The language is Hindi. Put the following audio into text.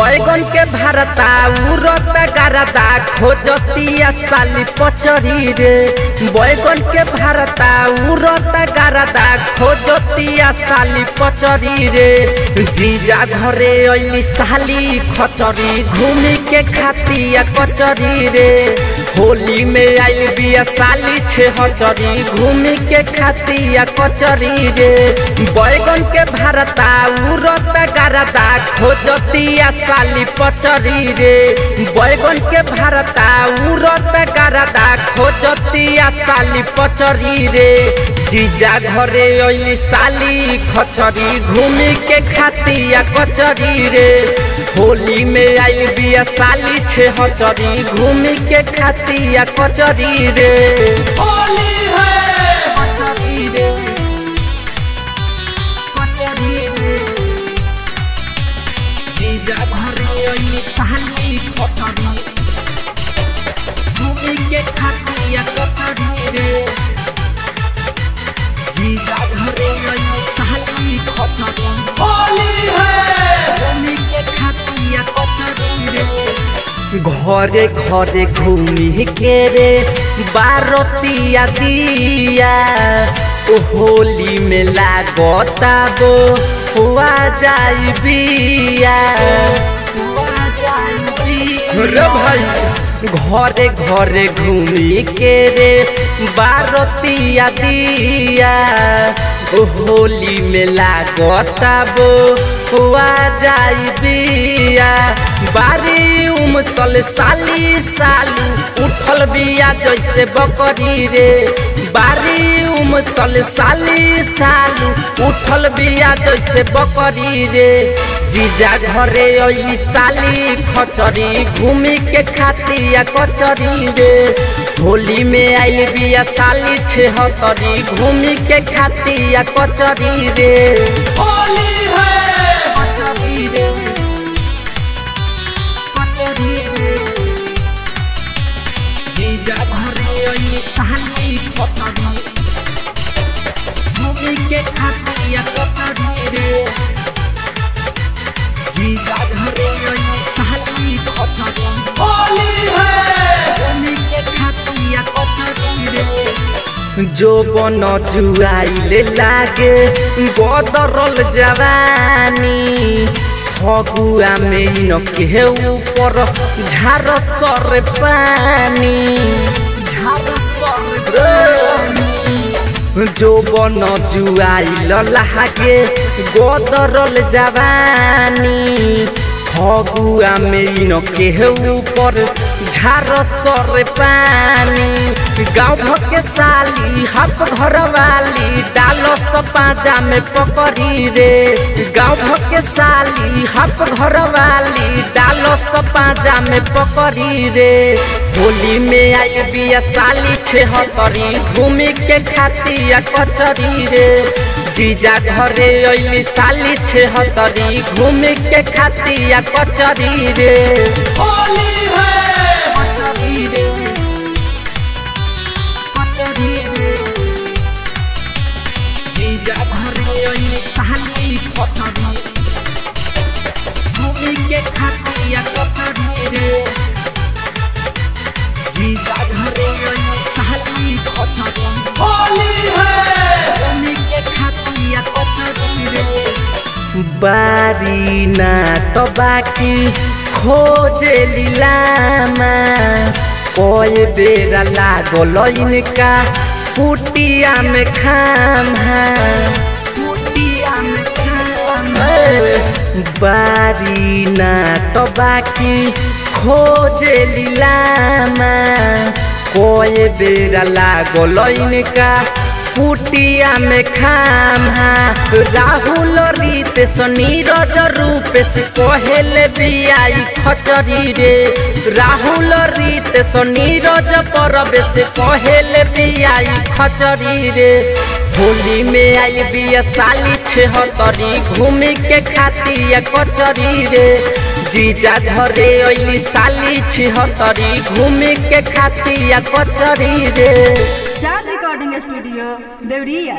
बैगन के भरता उरत गारदा खोजतिया साली पचरी रे बैगन के भारता उरत खोजतिया साली पचरी रे जीजा घरे अली साली खचरी, घूमी के खातिया कचरी रे। होली में आइल बिया साली छे हचरी घूमी के खातिया कचरी रे। बैगन के भारता उरत गारदा खोजतिया साली पचरी रे। बैगन के भारता उरत गारदा खोजतिया साली पचरी रे। जीजा घरे अइली साली, खचरी। घूमी के खातिया कचरी रे। होली में आइल बिया साली छे हचरी घूमी के खातिया कचरी रे। होली घरे घरे घूमी के रे बारतिया दिया ओ होली में लागता बो हुआ जाई बिया हुआ जाई बिया रे भाई घरे घरे घूमी के रे बारतिया दिया ओ होली में लागता बो हुआ जाई बिया बारी उमसल साली सालू उठल बिया जैसे बकरी रे बारी उमसल साली सालू उठल बिया जैसे बकरी रे जीजा घरे अइली साली खचरी घूमी के खातिया कचरी रे होली में आइल बिया साली छेहतरी घूमी के खातिया कचरी रे होली के खातिया कचरी रे। जीजा घरे साली खचरी होली है। घूमी के खातिया कचरी रे। जो बन जुआइले लागे बदरल जवानी। फगुआ में न के ऊपर झार सर पानी। झार सर पानी। जो बन जुआइल लागे गोदरल जवानी फगुआ में न के ऊपर झार सर पानी गाँव भर के साली हप घर वाली डालो सपाजा में पकड़ी रे गाँव भर के साली हप घर वाली डालो सपाजा में पकड़ी रे होली में आई बिया साली छेहतरी घूमी के खातिया कचरी रे जीजा घरे अइली साली छेहतरी घूमी के खातिया कचरी रे। होली है। कचरी रे। कचरी रे। जीजा घरे साली कचरी घूमी के खातिया कचरी रे। जीजा घरे साली कचरी होली है। बारी ना तो बाकी खोजे लीलामा कोई बेरा लागल इनका कुटिया में खाम कुटिया में खाम बारी ना तो बाकी खोजे लीलामा कोई बेरा लागल इनका कुटिया में खाम राहुल रीत नीरज रूप से कोहेले बियाई खचरी रे। राहुल रीत नीरज परब से कोहेले बियाई खचरी रे। होली में आई बिया साली छेहतरी घूमी के खातिया कचरी रे। जीजा घरे अइली साली छिहतरी घूमी के खातिया कचरी रे। चार रिकॉर्डिंग स्टूडियो देवरिया